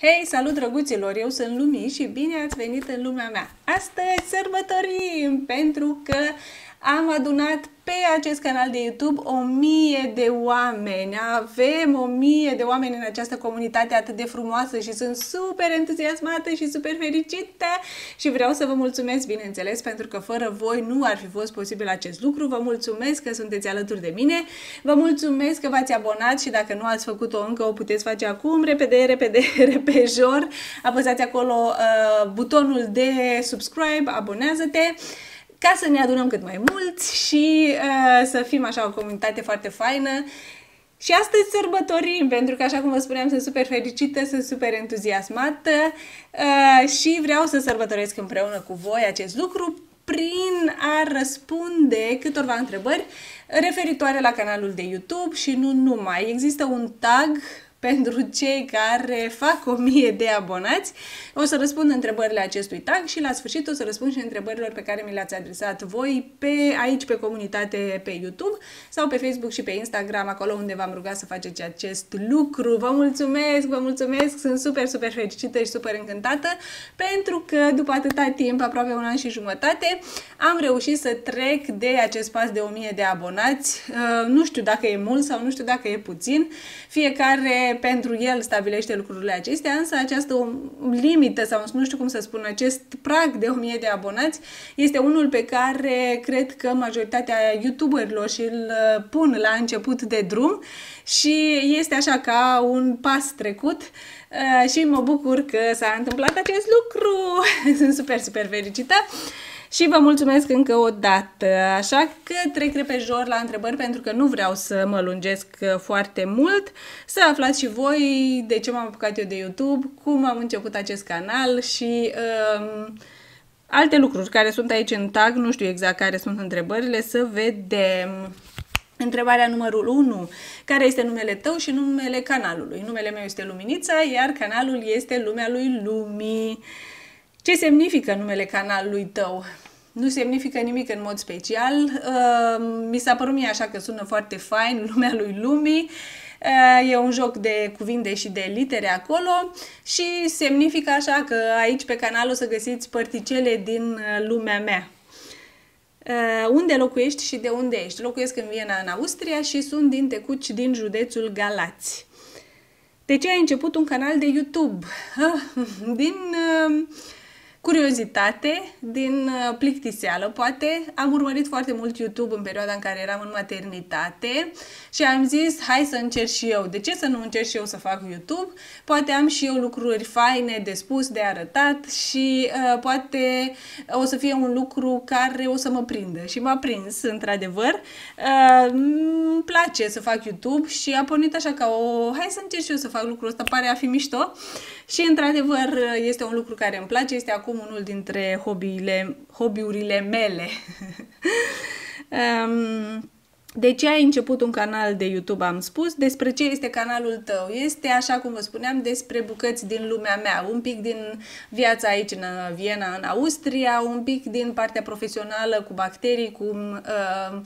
Hei, salut drăguților! Eu sunt Lumi și bine ați venit în lumea mea! Astăzi sărbătorim pentru că am adunat pe acest canal de YouTube o mie de oameni. Avem o mie de oameni în această comunitate atât de frumoasă și sunt super entuziasmată și super fericită și vreau să vă mulțumesc, bineînțeles, pentru că fără voi nu ar fi fost posibil acest lucru. Vă mulțumesc că sunteți alături de mine, vă mulțumesc că v-ați abonat și dacă nu ați făcut-o încă, o puteți face acum, repede, repede, repejor. Apăsați acolo uh, butonul de subscribe, abonează-te ca să ne adunăm cât mai mulți și uh, să fim așa o comunitate foarte faină. Și astăzi sărbătorim, pentru că, așa cum vă spuneam, sunt super fericită, sunt super entuziasmată uh, și vreau să sărbătoresc împreună cu voi acest lucru prin a răspunde câtorva întrebări referitoare la canalul de YouTube și nu numai. Există un tag pentru cei care fac o mie de abonați. O să răspund întrebările acestui tag și la sfârșit o să răspund și întrebărilor pe care mi le-ați adresat voi pe aici pe comunitate pe YouTube sau pe Facebook și pe Instagram, acolo unde v-am rugat să faceți acest lucru. Vă mulțumesc, vă mulțumesc, sunt super, super fericită și super încântată pentru că după atâta timp, aproape un an și jumătate, am reușit să trec de acest pas de 1000 de abonați. Uh, nu știu dacă e mult sau nu știu dacă e puțin. Fiecare pentru el stabilește lucrurile acestea, însă această limită sau nu știu cum să spun, acest prag de 1000 de abonați este unul pe care cred că majoritatea youtuberilor și îl uh, pun la început de drum și este așa ca un pas trecut uh, și mă bucur că s-a întâmplat acest lucru. Sunt super, super fericită. Și vă mulțumesc încă o dată. Așa că trec repejor la întrebări pentru că nu vreau să mă lungesc uh, foarte mult. Să aflați și voi de ce m-am apucat eu de YouTube, cum am început acest canal și um, alte lucruri care sunt aici în tag. Nu știu exact care sunt întrebările, să vedem. Întrebarea numărul 1. Care este numele tău și numele canalului? Numele meu este Luminița, iar canalul este Lumea lui Lumii. Ce semnifică numele canalului tău? Nu semnifică nimic în mod special. Uh, mi s-a părut mie așa că sună foarte fain, lumea lui lumii. Uh, e un joc de cuvinte și de litere acolo și semnifică așa că aici pe canal o să găsiți părticele din uh, lumea mea. unde locuiești și de unde ești? Locuiesc în Viena, în Austria și sunt din Tecuci, din județul Galați. De ce ai început un canal de YouTube? din uh, curiozitate, din uh, plictiseală, poate. Am urmărit foarte mult YouTube în perioada în care eram în maternitate și am zis, hai să încerc și eu. De ce să nu încerc și eu să fac YouTube? Poate am și eu lucruri faine de spus, de arătat și uh, poate o să fie un lucru care o să mă prindă. Și m-a prins, într-adevăr. Uh, îmi place să fac YouTube și a pornit așa ca o, hai să încerc și eu să fac lucrul ăsta, pare a fi mișto. Și, într-adevăr, este un lucru care îmi place, este acum unul dintre hobbyurile, hobby-urile mele. um, de ce ai început un canal de YouTube, am spus. Despre ce este canalul tău? Este, așa cum vă spuneam, despre bucăți din lumea mea. Un pic din viața aici în Viena, în Austria, un pic din partea profesională cu bacterii, cu uh,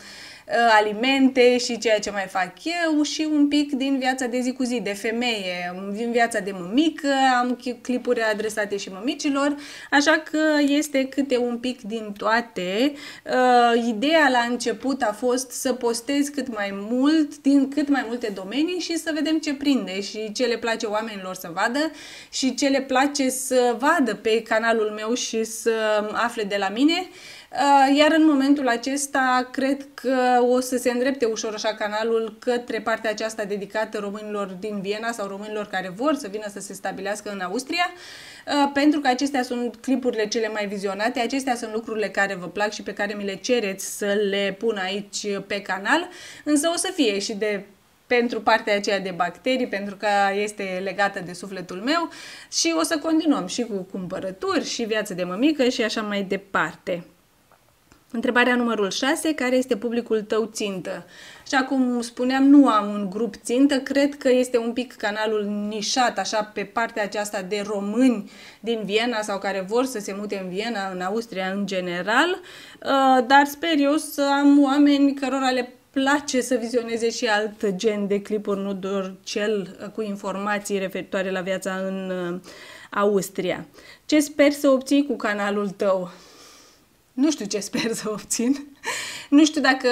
Uh, alimente și ceea ce mai fac eu și un pic din viața de zi cu zi, de femeie, din viața de mămică, am clipuri adresate și mămicilor, așa că este câte un pic din toate. Uh, ideea la început a fost să postez cât mai mult, din cât mai multe domenii și să vedem ce prinde și ce le place oamenilor să vadă și ce le place să vadă pe canalul meu și să afle de la mine. Uh, iar în momentul acesta cred că o să se îndrepte ușor așa canalul către partea aceasta dedicată românilor din Viena sau românilor care vor să vină să se stabilească în Austria, uh, pentru că acestea sunt clipurile cele mai vizionate, acestea sunt lucrurile care vă plac și pe care mi le cereți să le pun aici pe canal, însă o să fie și de pentru partea aceea de bacterii, pentru că este legată de sufletul meu și o să continuăm și cu cumpărături și viață de mămică și așa mai departe. Întrebarea numărul 6, care este publicul tău țintă? Și acum spuneam, nu am un grup țintă, cred că este un pic canalul nișat așa pe partea aceasta de români din Viena sau care vor să se mute în Viena, în Austria în general, uh, dar sper eu să am oameni cărora le place să vizioneze și alt gen de clipuri, nu doar cel cu informații referitoare la viața în Austria. Ce sper să obții cu canalul tău? Nu știu ce sper să obțin. Nu știu dacă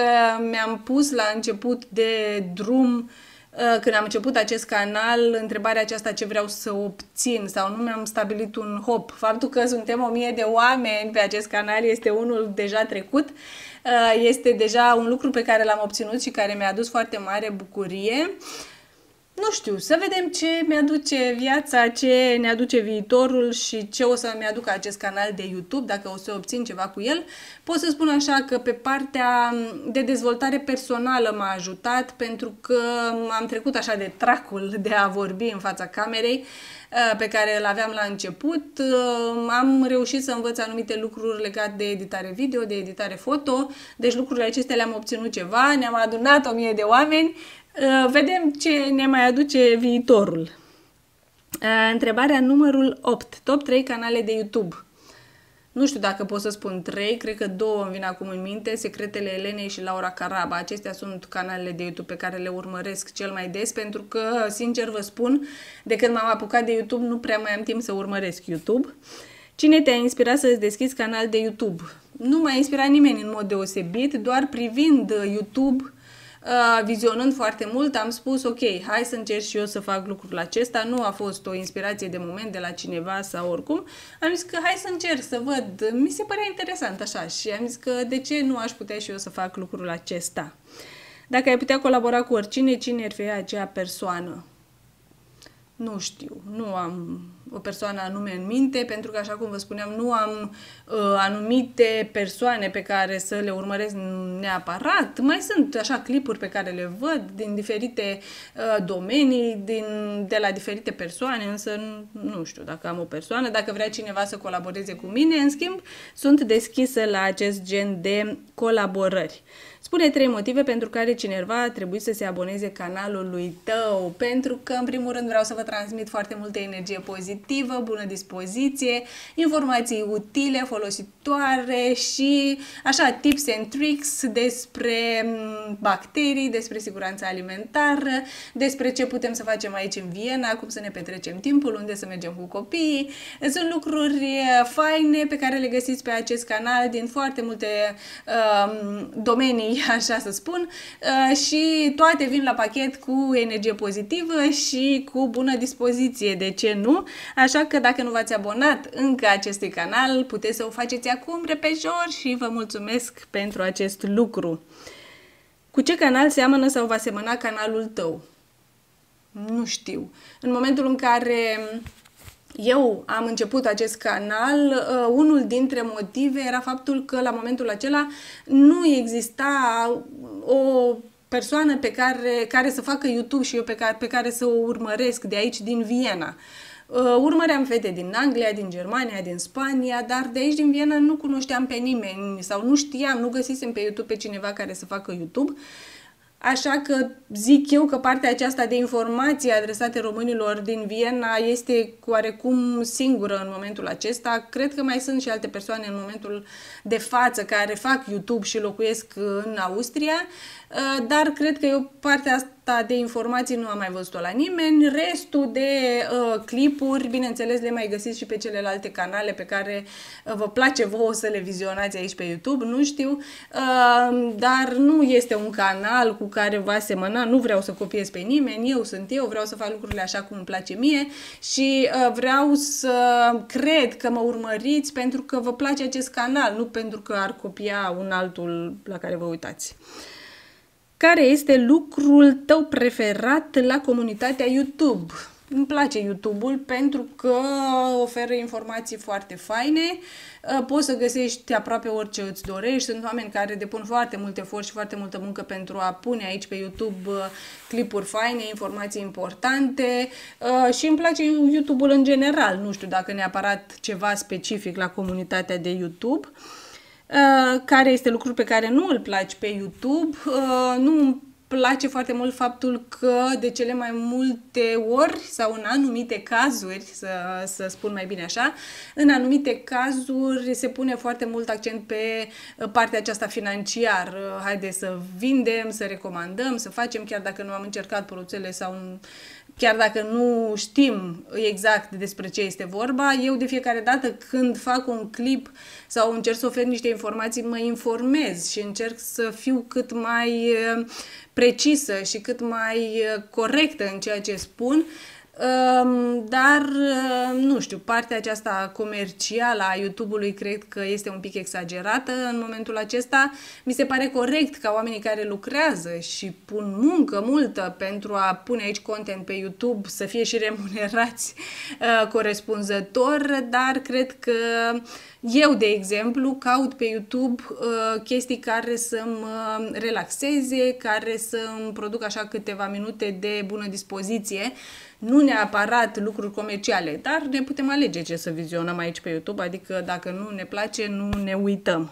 mi-am pus la început de drum uh, când am început acest canal, întrebarea aceasta ce vreau să obțin sau nu mi-am stabilit un hop. Faptul că suntem o mie de oameni pe acest canal este unul deja trecut, uh, este deja un lucru pe care l-am obținut și care mi-a adus foarte mare bucurie nu știu, să vedem ce mi-aduce viața, ce ne aduce viitorul și ce o să-mi aducă acest canal de YouTube, dacă o să obțin ceva cu el. Pot să spun așa că pe partea de dezvoltare personală m-a ajutat pentru că am trecut așa de tracul de a vorbi în fața camerei uh, pe care îl aveam la început. Uh, am reușit să învăț anumite lucruri legate de editare video, de editare foto, deci lucrurile acestea le-am obținut ceva, ne-am adunat o mie de oameni Uh, vedem ce ne mai aduce viitorul. Uh, întrebarea numărul 8. Top 3 canale de YouTube. Nu știu dacă pot să spun 3, cred că două îmi vin acum în minte, Secretele Elenei și Laura Caraba. Acestea sunt canalele de YouTube pe care le urmăresc cel mai des, pentru că, sincer vă spun, de când m-am apucat de YouTube, nu prea mai am timp să urmăresc YouTube. Cine te-a inspirat să-ți deschizi canal de YouTube? Nu m-a inspirat nimeni în mod deosebit, doar privind YouTube Uh, vizionând foarte mult, am spus, ok, hai să încerc și eu să fac lucrul acesta. Nu a fost o inspirație de moment de la cineva sau oricum. Am zis că hai să încerc să văd. Mi se părea interesant așa și am zis că de ce nu aș putea și eu să fac lucrul acesta. Dacă ai putea colabora cu oricine, cine ar fi acea persoană? Nu știu, nu am o persoană anume în minte, pentru că, așa cum vă spuneam, nu am uh, anumite persoane pe care să le urmăresc neapărat. Mai sunt așa clipuri pe care le văd din diferite uh, domenii, din, de la diferite persoane, însă nu, nu știu dacă am o persoană. Dacă vrea cineva să colaboreze cu mine, în schimb, sunt deschisă la acest gen de colaborări. Spune trei motive pentru care cineva trebuie să se aboneze canalului tău. Pentru că, în primul rând, vreau să vă transmit foarte multă energie pozitivă, bună dispoziție, informații utile, folositoare și, așa, tips and tricks despre mm, bacterii, despre siguranța alimentară, despre ce putem să facem aici în Viena, cum să ne petrecem timpul, unde să mergem cu copiii. Sunt lucruri faine pe care le găsiți pe acest canal din foarte multe uh, domenii așa să spun, uh, și toate vin la pachet cu energie pozitivă și cu bună dispoziție, de ce nu? Așa că dacă nu v-ați abonat încă acestui canal, puteți să o faceți acum repejor și vă mulțumesc pentru acest lucru. Cu ce canal seamănă sau va semăna canalul tău? Nu știu. În momentul în care eu am început acest canal, uh, unul dintre motive era faptul că la momentul acela nu exista o persoană pe care, care să facă YouTube și eu pe care, pe care să o urmăresc de aici, din Viena. Uh, urmăream fete din Anglia, din Germania, din Spania, dar de aici din Viena nu cunoșteam pe nimeni sau nu știam, nu găsisem pe YouTube pe cineva care să facă YouTube. Așa că zic eu că partea aceasta de informații adresate românilor din Viena este oarecum singură în momentul acesta. Cred că mai sunt și alte persoane în momentul de față care fac YouTube și locuiesc în Austria, uh, dar cred că eu partea asta asta de informații nu am mai văzut-o la nimeni. Restul de uh, clipuri, bineînțeles, le mai găsiți și pe celelalte canale pe care uh, vă place vouă să le vizionați aici pe YouTube, nu știu. Uh, dar nu este un canal cu care va semăna, nu vreau să copiez pe nimeni, eu sunt eu, vreau să fac lucrurile așa cum îmi place mie și uh, vreau să cred că mă urmăriți pentru că vă place acest canal, nu pentru că ar copia un altul la care vă uitați. Care este lucrul tău preferat la comunitatea YouTube? Îmi place YouTube-ul pentru că oferă informații foarte faine, uh, poți să găsești aproape orice îți dorești, sunt oameni care depun foarte mult efort și foarte multă muncă pentru a pune aici pe YouTube uh, clipuri faine, informații importante uh, și îmi place YouTube-ul în general, nu știu dacă neapărat ceva specific la comunitatea de YouTube. Uh, care este lucrul pe care nu îl place pe YouTube. Uh, nu place foarte mult faptul că de cele mai multe ori sau în anumite cazuri, să, să spun mai bine așa, în anumite cazuri se pune foarte mult accent pe partea aceasta financiar. Haide să vindem, să recomandăm, să facem, chiar dacă nu am încercat produsele sau chiar dacă nu știm exact despre ce este vorba, eu de fiecare dată când fac un clip sau încerc să ofer niște informații, mă informez și încerc să fiu cât mai eh, precisă și cât mai eh, corectă în ceea ce spun, dar, nu știu, partea aceasta comercială a YouTube-ului cred că este un pic exagerată în momentul acesta. Mi se pare corect ca oamenii care lucrează și pun muncă multă pentru a pune aici content pe YouTube să fie și remunerați uh, corespunzător, dar cred că eu, de exemplu, caut pe YouTube uh, chestii care să mă relaxeze, care să îmi produc așa câteva minute de bună dispoziție nu neapărat lucruri comerciale, dar ne putem alege ce să vizionăm aici pe YouTube, adică dacă nu ne place, nu ne uităm.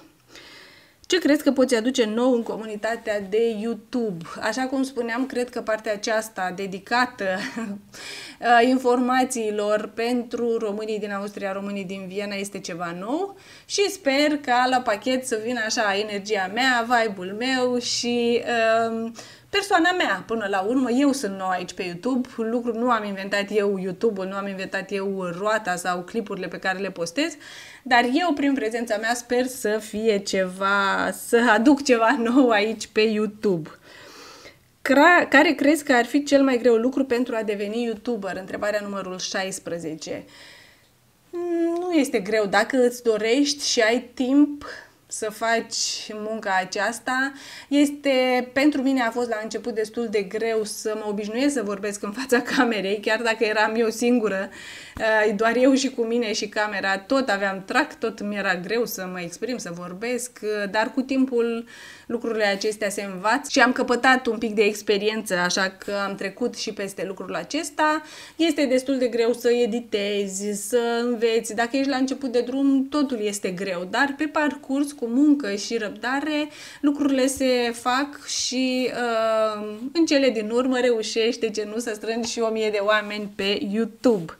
Ce crezi că poți aduce nou în comunitatea de YouTube? Așa cum spuneam, cred că partea aceasta dedicată uh, informațiilor pentru românii din Austria, românii din Viena este ceva nou și sper ca la pachet să vină așa energia mea, vibe-ul meu și uh, persoana mea, până la urmă, eu sunt nou aici pe YouTube, lucru nu am inventat eu YouTube-ul, nu am inventat eu roata sau clipurile pe care le postez, dar eu, prin prezența mea, sper să fie ceva, să aduc ceva nou aici pe YouTube. Care crezi că ar fi cel mai greu lucru pentru a deveni YouTuber? Întrebarea numărul 16. Nu este greu. Dacă îți dorești și ai timp, să faci munca aceasta. Este, pentru mine a fost la început destul de greu să mă obișnuiesc să vorbesc în fața camerei, chiar dacă eram eu singură, uh, doar eu și cu mine și camera, tot aveam trac, tot mi era greu să mă exprim, să vorbesc, uh, dar cu timpul lucrurile acestea se învață și am căpătat un pic de experiență, așa că am trecut și peste lucrul acesta. Este destul de greu să editezi, să înveți. Dacă ești la început de drum, totul este greu, dar pe parcurs, cu muncă și răbdare, lucrurile se fac și uh, în cele din urmă reușești, de ce nu, să strângi și o mie de oameni pe YouTube.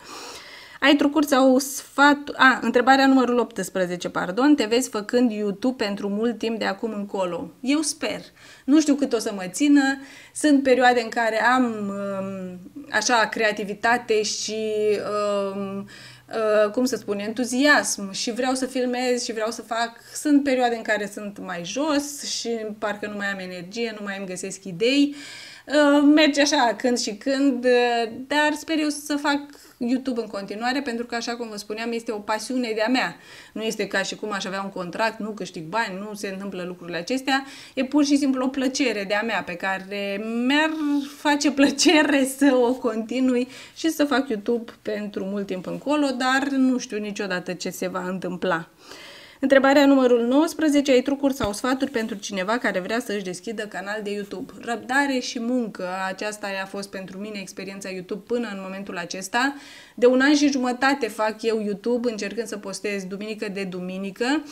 Ai trucuri sau sfat... A, întrebarea numărul 18, pardon. Te vezi făcând YouTube pentru mult timp de acum încolo. Eu sper. Nu știu cât o să mă țină. Sunt perioade în care am um, așa creativitate și um, uh, cum să spun, entuziasm și vreau să filmez și vreau să fac. Sunt perioade în care sunt mai jos și parcă nu mai am energie, nu mai îmi găsesc idei. Uh, merge așa când și când, uh, dar sper eu să fac YouTube în continuare, pentru că, așa cum vă spuneam, este o pasiune de-a mea. Nu este ca și cum aș avea un contract, nu câștig bani, nu se întâmplă lucrurile acestea. E pur și simplu o plăcere de-a mea pe care mi-ar face plăcere să o continui și să fac YouTube pentru mult timp încolo, dar nu știu niciodată ce se va întâmpla. Întrebarea numărul 19. Ai trucuri sau sfaturi pentru cineva care vrea să își deschidă canal de YouTube? Răbdare și muncă. Aceasta a fost pentru mine experiența YouTube până în momentul acesta. De un an și jumătate fac eu YouTube încercând să postez duminică de duminică.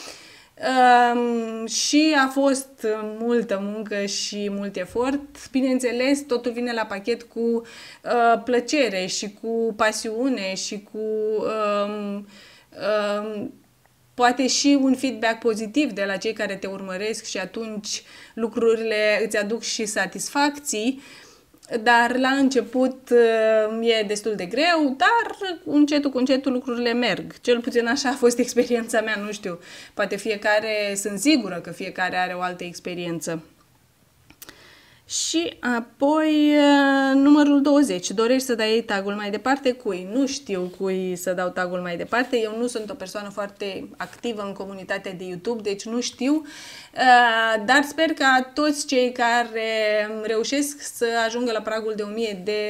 Um, și a fost multă muncă și mult efort. Bineînțeles, totul vine la pachet cu uh, plăcere și cu pasiune și cu um, um, poate și un feedback pozitiv de la cei care te urmăresc și atunci lucrurile îți aduc și satisfacții, dar la început uh, e destul de greu, dar încetul cu încetul lucrurile merg. Cel puțin așa a fost experiența mea, nu știu. Poate fiecare, sunt sigură că fiecare are o altă experiență. Și apoi numărul 20. Dorești să dai tagul mai departe? Cui? Nu știu cui să dau tagul mai departe. Eu nu sunt o persoană foarte activă în comunitatea de YouTube, deci nu știu. Dar sper ca toți cei care reușesc să ajungă la pragul de 1000 de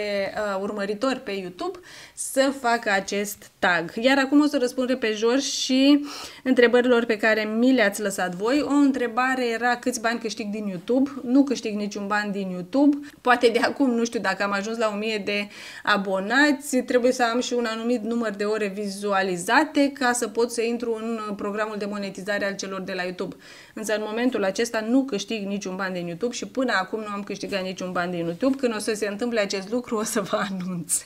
urmăritori pe YouTube să facă acest tag. Iar acum o să răspund repejor și întrebărilor pe care mi le-ați lăsat voi. O întrebare era câți bani câștig din YouTube. Nu câștig niciun ban bani din YouTube. Poate de acum, nu știu, dacă am ajuns la 1000 de abonați, trebuie să am și un anumit număr de ore vizualizate ca să pot să intru în programul de monetizare al celor de la YouTube. Însă în momentul acesta nu câștig niciun ban din YouTube și până acum nu am câștigat niciun ban din YouTube. Când o să se întâmple acest lucru, o să vă anunț.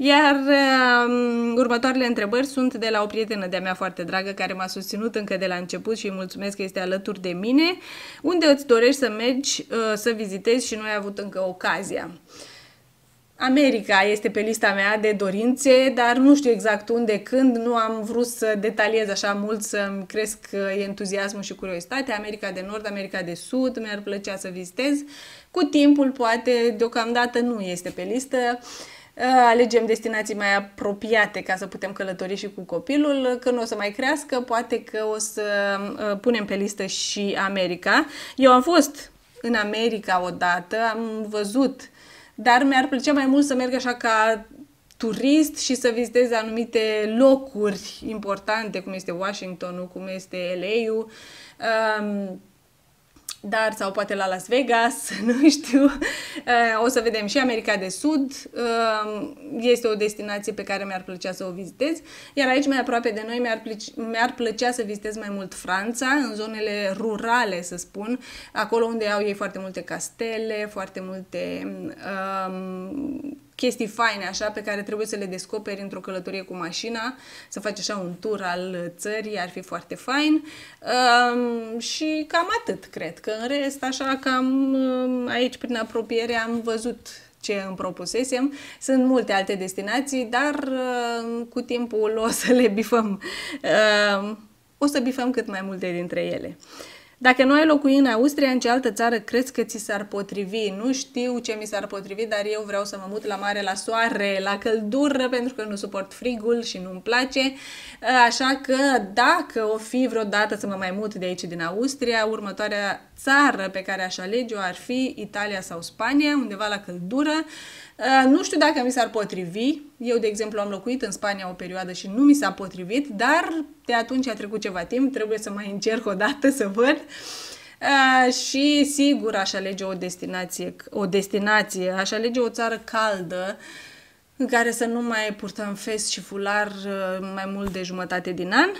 Iar uh, următoarele întrebări sunt de la o prietenă de-a mea foarte dragă care m-a susținut încă de la început și îi mulțumesc că este alături de mine. Unde îți dorești să mergi uh, să vizitezi și nu ai avut încă ocazia? America este pe lista mea de dorințe, dar nu știu exact unde, când, nu am vrut să detaliez așa mult, să-mi cresc uh, entuziasmul și curiozitatea. America de Nord, America de Sud, mi-ar plăcea să vizitez. Cu timpul, poate, deocamdată nu este pe listă. Uh, alegem destinații mai apropiate ca să putem călători și cu copilul. Când o să mai crească, poate că o să uh, punem pe listă și America. Eu am fost în America odată, am văzut, dar mi-ar plăcea mai mult să merg așa ca turist și să vizitez anumite locuri importante, cum este Washington, cum este LA-ul. Um, dar sau poate la Las Vegas, nu știu. Uh, o să vedem și America de Sud. Uh, este o destinație pe care mi-ar plăcea să o vizitez. Iar aici, mai aproape de noi, mi-ar, plăcea, mi-ar plăcea să vizitez mai mult Franța, în zonele rurale, să spun, acolo unde au ei foarte multe castele, foarte multe um, chestii faine așa pe care trebuie să le descoperi într-o călătorie cu mașina, să faci așa un tur al țării, ar fi foarte fain. Um, și cam atât, cred că în rest, așa cam um, aici prin apropiere am văzut ce îmi propusesem. Sunt multe alte destinații, dar uh, cu timpul o să le bifăm. Uh, o să bifăm cât mai multe dintre ele. Uh, dacă nu ai locui în Austria, în ce altă țară crezi că ți s-ar potrivi? Nu știu ce mi s-ar potrivi, dar eu vreau să mă mut la mare, la soare, la căldură, pentru că nu suport frigul și nu-mi place. Așa că dacă o fi vreodată să mă mai mut de aici din Austria, următoarea țară pe care aș alege-o ar fi Italia sau Spania, undeva la căldură. Uh, nu știu dacă mi s-ar potrivi. Eu, de exemplu, am locuit în Spania o perioadă și nu mi s-a potrivit, dar de atunci a trecut ceva timp, trebuie să mai încerc o dată să văd. Uh, și sigur aș alege o destinație, o destinație, aș alege o țară caldă în care să nu mai purtăm fest și fular uh, mai mult de jumătate din an.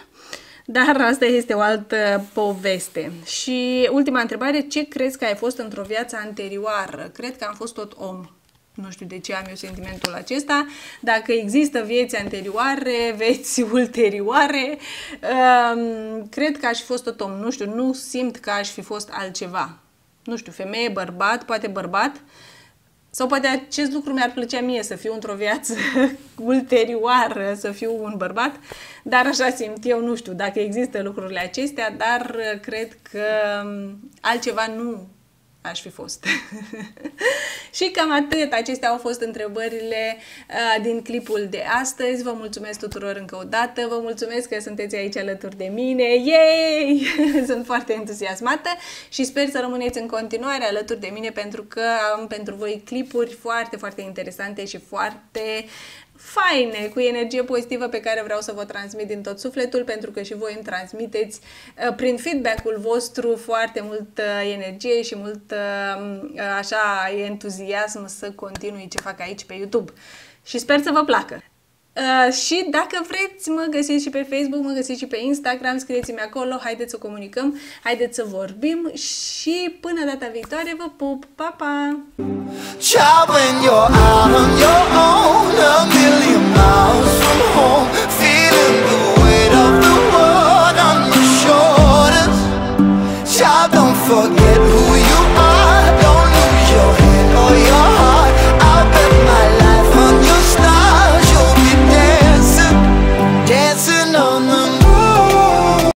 Dar asta este o altă poveste. Și ultima întrebare, ce crezi că ai fost într-o viață anterioară? Cred că am fost tot om nu știu de ce am eu sentimentul acesta. Dacă există vieți anterioare, vieți ulterioare, um, cred că aș fi fost tot om. Nu știu, nu simt că aș fi fost altceva. Nu știu, femeie, bărbat, poate bărbat. Sau poate acest lucru mi-ar plăcea mie să fiu într-o viață ulterioară, să fiu un bărbat, dar așa simt eu, nu știu dacă există lucrurile acestea, dar cred că um, altceva nu aș fi fost. și cam atât. Acestea au fost întrebările uh, din clipul de astăzi. Vă mulțumesc tuturor încă o dată. Vă mulțumesc că sunteți aici alături de mine. Yay! Sunt foarte entuziasmată și sper să rămâneți în continuare alături de mine pentru că am pentru voi clipuri foarte, foarte interesante și foarte faine, cu energie pozitivă pe care vreau să vă transmit din tot sufletul, pentru că și voi îmi transmiteți uh, prin feedback-ul vostru foarte multă energie și mult uh, așa entuziasm să continui ce fac aici pe YouTube. Și sper să vă placă! Uh, și dacă vreți, mă găsiți și pe Facebook, mă găsiți și pe Instagram, scrieți-mi acolo, haideți să comunicăm, haideți să vorbim și până data viitoare vă pup, pa, pa! Child, when you're out on your own, a million miles from home, feeling the